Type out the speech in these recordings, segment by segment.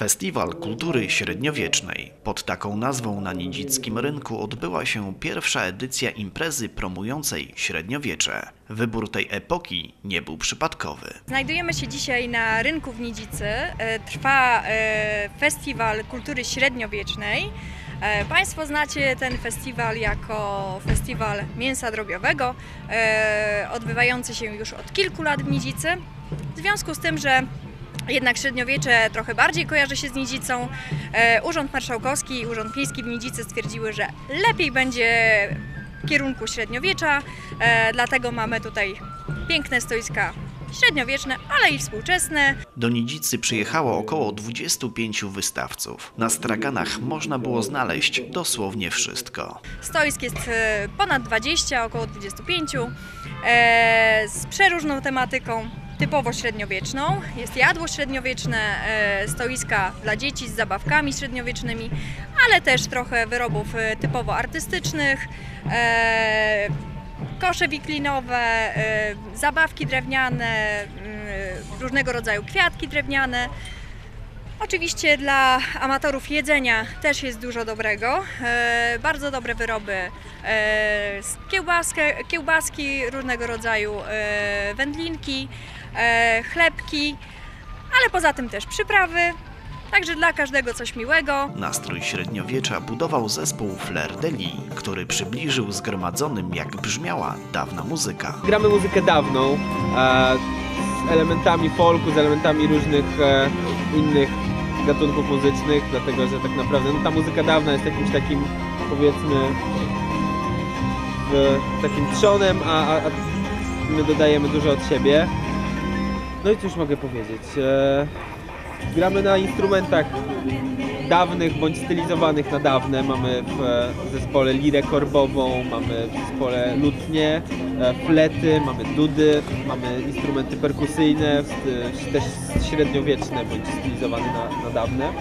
Festiwal Kultury Średniowiecznej. Pod taką nazwą na Nidzickim Rynku odbyła się pierwsza edycja imprezy promującej średniowiecze. Wybór tej epoki nie był przypadkowy. Znajdujemy się dzisiaj na rynku w Nidzicy. E, Trwa e, Festiwal Kultury Średniowiecznej. E, Państwo znacie ten festiwal jako festiwal mięsa drobiowego, odbywający się już od kilku lat w Nidzicy. W związku z tym, że jednak średniowiecze trochę bardziej kojarzy się z Nidzicą, e, Urząd Marszałkowski i Urząd Miejski w Nidzicy stwierdziły, że lepiej będzie w kierunku średniowiecza, e, dlatego mamy tutaj piękne stoiska średniowieczne, ale i współczesne. Do Nidzicy przyjechało około 25 wystawców. Na straganach można było znaleźć dosłownie wszystko. Stoisk jest e, ponad 20, około 25, e, z przeróżną tematyką, typowo średniowieczną. Jest jadło średniowieczne, e, stoiska dla dzieci z zabawkami średniowiecznymi, ale też trochę wyrobów e, typowo artystycznych, e, kosze wiklinowe, zabawki drewniane, e, różnego rodzaju kwiatki drewniane. Oczywiście dla amatorów jedzenia też jest dużo dobrego. Bardzo dobre wyroby z kiełbaski, różnego rodzaju wędlinki, chlebki, ale poza tym też przyprawy. Także dla każdego coś miłego. Nastrój średniowiecza budował zespół Flair de Lis, który przybliżył zgromadzonym, jak brzmiała dawna muzyka. Gramy muzykę dawną, e, z elementami folku, z elementami różnych e, innych gatunków muzycznych, dlatego że tak naprawdę no, ta muzyka dawna jest jakimś takim, powiedzmy, w, takim trzonem, a, a, a my dodajemy dużo od siebie. No i cóż mogę powiedzieć? E, gramy na instrumentach dawnych bądź stylizowanych na dawne. Mamy w e, zespole lirę korbową, mamy w zespole lutnie, e, flety, mamy dudy, mamy instrumenty perkusyjne, s- też średniowieczne bądź stylizowane na, na dawne.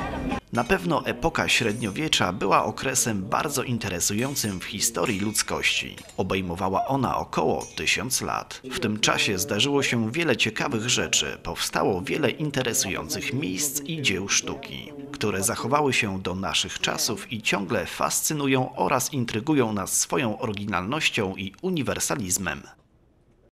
Na pewno epoka średniowiecza była okresem bardzo interesującym w historii ludzkości. Obejmowała ona około tysiąc lat. W tym czasie zdarzyło się wiele ciekawych rzeczy, powstało wiele interesujących miejsc i dzieł sztuki, które zachowały się do naszych czasów i ciągle fascynują oraz intrygują nas swoją oryginalnością i uniwersalizmem.